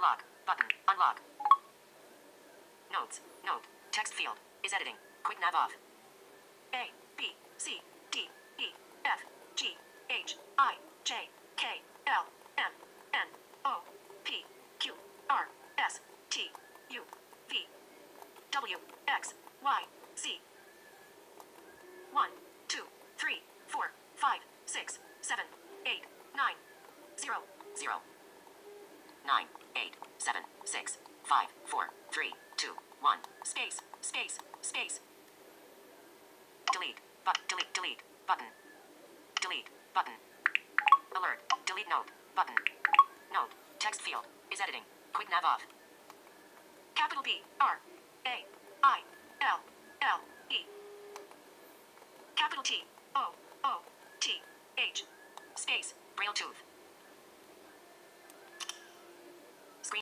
Unlock. Button. Unlock. Notes. Note. Text field. Is editing. Quick nav off. A. B. C. D. E. F. G. H. I. J. K. L. M. N. O. P. Q. R. S. T. U. V. W. X. Y. Z. 1, 2, 3, 4, 5, 6, 7, 8, 9, 0, 0. 9, 8, 7, 6, 5, 4, 3, 2, 1. Space, space, space. Delete, but delete, delete, button. Delete, button. Alert, delete note, button. Note, text field, is editing. Quick nav off. Capital B, R, A, I, L, L, E. Capital T, O, O, T, H. Space, BrailleTooth.